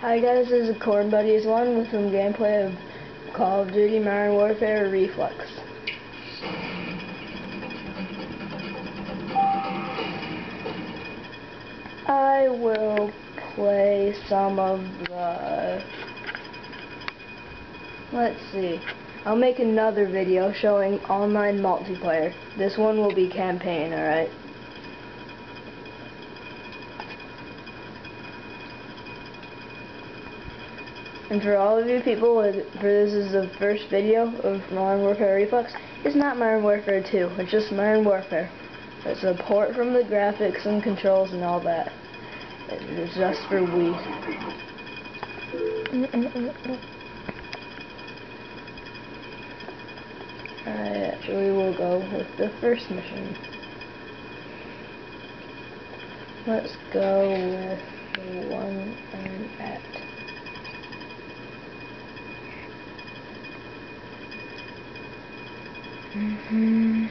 Hi guys, this is Corn Buddies 1 with some gameplay of Call of Duty Modern Warfare Reflex. I will play some of the... Let's see. I'll make another video showing online multiplayer. This one will be campaign, alright? And for all of you people, for this is the first video of Modern Warfare Reflex, it's not Modern Warfare 2, it's just Modern Warfare. It's a port from the graphics and controls and all that. It's just for Wii. Alright, we will go with the first mission. Let's go with the one I'm at. Mm-hmm.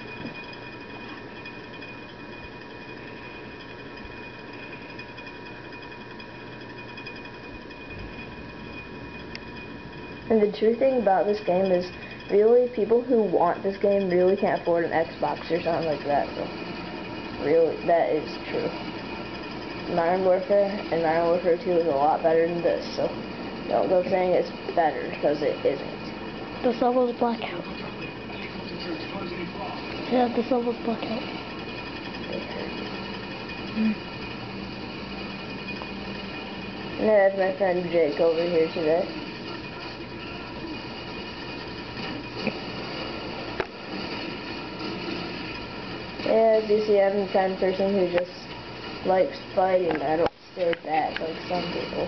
And the true thing about this game is really people who want this game really can't afford an Xbox or something like that. So really that is true. Modern Warfare and Modern Warfare 2 is a lot better than this, so don't go saying it's better because it isn't. The level's blackout. Yeah, the level's blackout. Mm. That's my friend Jake over here today. Yeah, you see, I'm the kind of person who just likes fighting. I don't stay back like some people.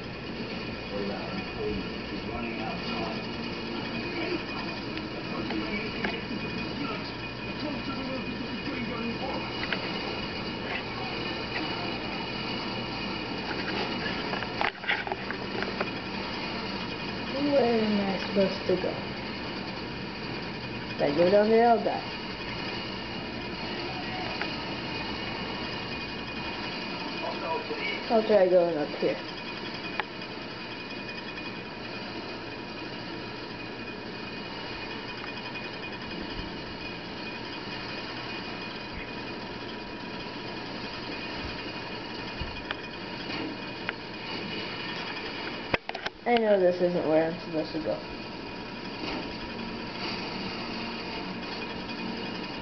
Where am I supposed to go? If I go down there, I'll die. I'll try going up here. I know this isn't where I'm supposed to go.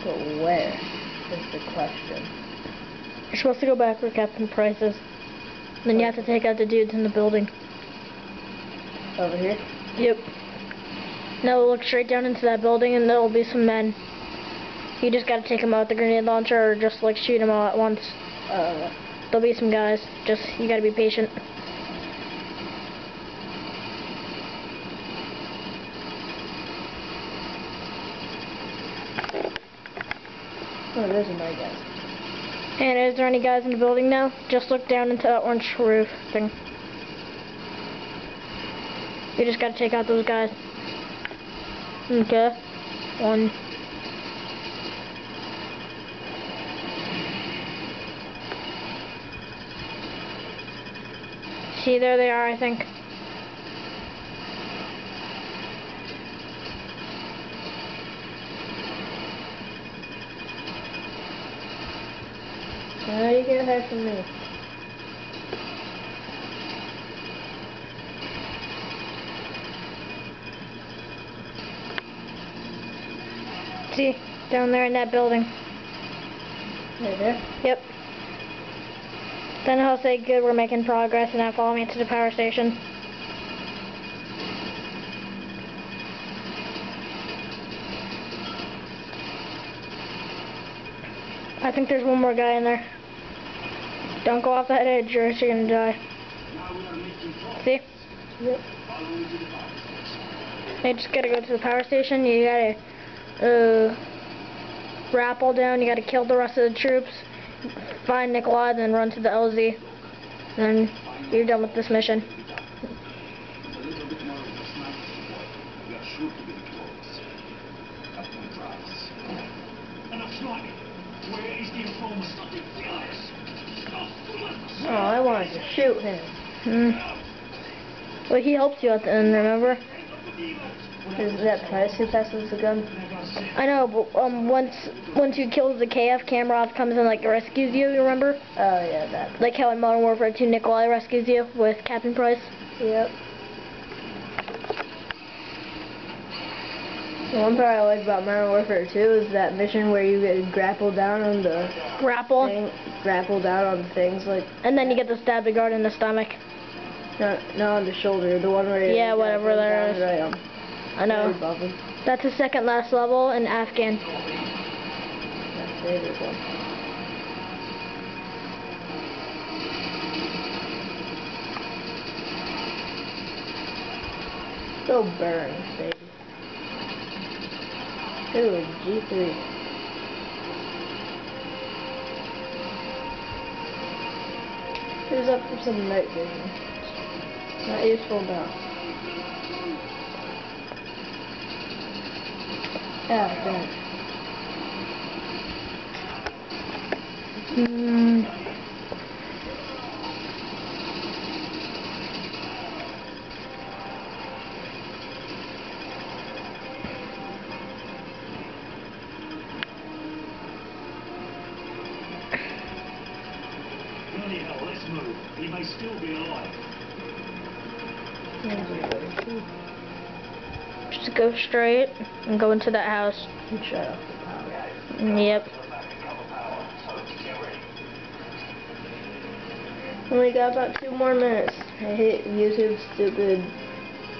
But where is the question? You're supposed to go back where Captain Price is. Then you have to take out the dudes in the building. Over here? Yep. Now look straight down into that building and there'll be some men. You just gotta take them out with the grenade launcher or just like shoot them all at once. Uh, There'll be some guys. Just, you gotta be patient. Oh, there's my guy. And is there any guys in the building now? Just look down into that orange roof thing. You just gotta take out those guys. Okay. One. See, there they are, I think. Now you get away from me. See, down there in that building. Right there? Yep. Then he'll say, good, we're making progress, and then follow me to the power station. I think there's one more guy in there. Don't go off that edge or else you're gonna die. See? Yep. You just gotta go to the power station. You gotta uh, rappel down. You gotta kill the rest of the troops. Find Nikolai, then run to the LZ. Then you're done with this mission. Wanted to shoot him. Hmm. Well, he helped you at the end, remember? Is that Price who passes the gun? I know, but um, once once you kill the KF, Kamarov comes and like rescues you. You remember? Oh yeah, that. Like how in Modern Warfare 2, Nikolai rescues you with Captain Price. Yep. One part I like about Modern Warfare 2 is that mission where you get grappled down on the Grapple, thing, grappled down on things like and then you get the stab the guard in the stomach. no, no on the shoulder, the one where you Yeah, whatever there is. Right on. I know. Right above him. That's the second last level in Afghan. My favorite one. Go burn, baby. Ooh, G3. Who's up for some night vision? Not useful now. Ah, damn. Hmm. Let's move. He may still be alive. Just go straight and go into that house. Yep. Only got about two more minutes. I hate YouTube's stupid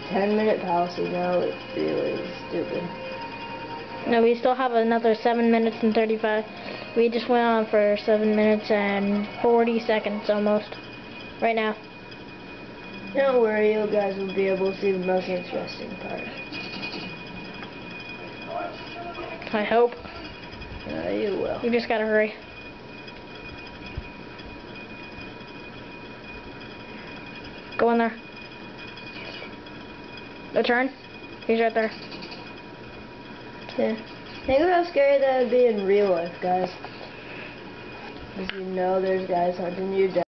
10 minute policy now. It really stupid. No, we still have another 7 minutes and 35. We just went on for 7 minutes and 40 seconds almost. Right now. Don't worry, you guys will be able to see the most interesting part. I hope. Uh, you will. You just gotta hurry. Go in there. Go turn. He's right there. Yeah. Think of how scary that would be in real life, guys. As you know, there's guys hunting you down.